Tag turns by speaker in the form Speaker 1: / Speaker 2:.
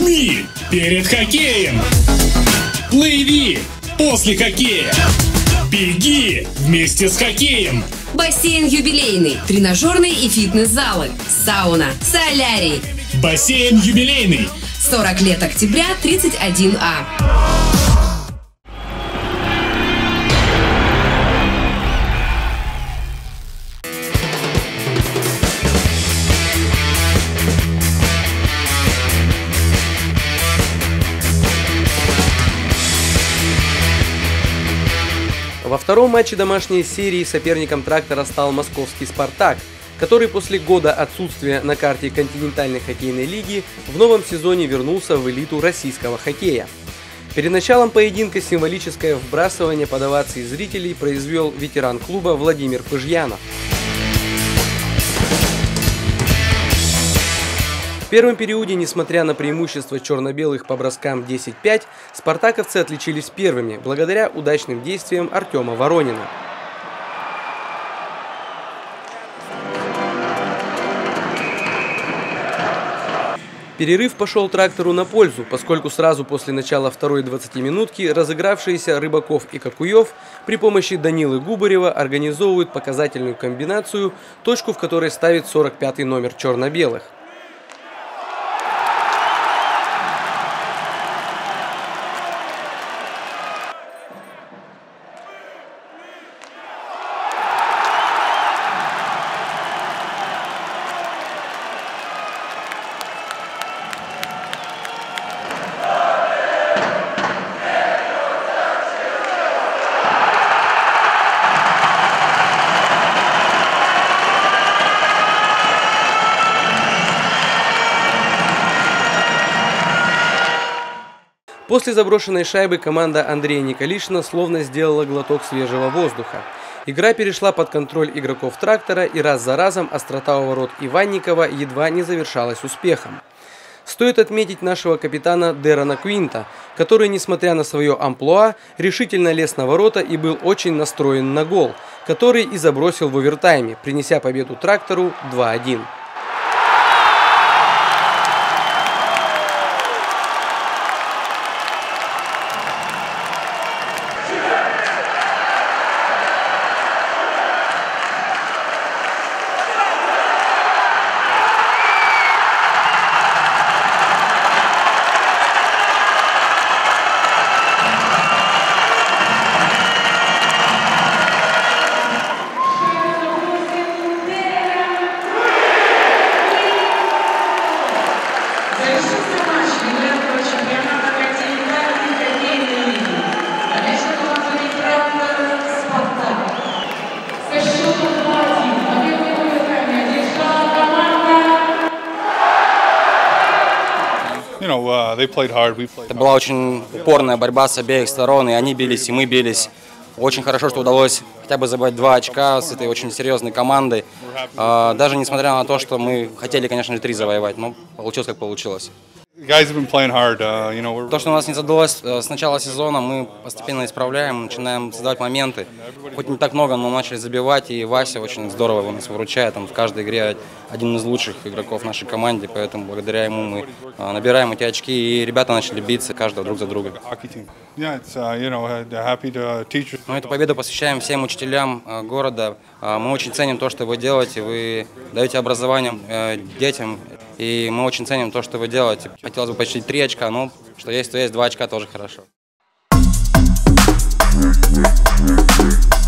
Speaker 1: Жми перед хоккеем. Плыви после хоккея. Беги вместе с хоккеем.
Speaker 2: Бассейн юбилейный, тренажерный и фитнес-залы, сауна, солярий.
Speaker 1: Бассейн юбилейный.
Speaker 2: 40 лет октября, 31А.
Speaker 3: Во втором матче домашней серии соперником трактора стал московский «Спартак», который после года отсутствия на карте континентальной хоккейной лиги в новом сезоне вернулся в элиту российского хоккея. Перед началом поединка символическое вбрасывание под овации зрителей произвел ветеран клуба Владимир Пыжьянов. Первом периоде, несмотря на преимущество черно-белых по броскам 10-5, спартаковцы отличились первыми, благодаря удачным действиям Артема Воронина. Перерыв пошел трактору на пользу, поскольку сразу после начала второй 20-минутки разыгравшиеся Рыбаков и Кокуев при помощи Данилы Губарева организовывают показательную комбинацию, точку в которой ставит 45-й номер черно-белых. После заброшенной шайбы команда Андрея Николишина словно сделала глоток свежего воздуха. Игра перешла под контроль игроков трактора и раз за разом острота у ворот Иванникова едва не завершалась успехом. Стоит отметить нашего капитана Дерана Квинта, который, несмотря на свое амплуа, решительно лез на ворота и был очень настроен на гол, который и забросил в овертайме, принеся победу трактору 2-1.
Speaker 4: Это была очень упорная борьба с обеих сторон, и они бились, и мы бились. Очень хорошо, что удалось хотя бы забрать два очка с этой очень серьезной командой. А, Даже несмотря на то, что мы хотели, конечно же, три завоевать, но получилось, как получилось.
Speaker 5: Uh,
Speaker 4: То, что у нас не задалось э, с начала сезона, мы постепенно исправляем, начинаем создавать моменты. Хоть не так много, но начали забивать, и Вася очень здорово его нас выручает. Он в каждой игре один из лучших игроков нашей команде, поэтому благодаря ему мы э, набираем эти очки, и ребята начали биться каждого друг за друга. Мы эту победу посвящаем всем учителям э, города. Мы очень ценим то, что вы делаете. Вы даете образование детям. И мы очень ценим то, что вы делаете. Хотелось бы почти три очка, но что есть, то есть. Два очка тоже хорошо.
Speaker 6: Thank.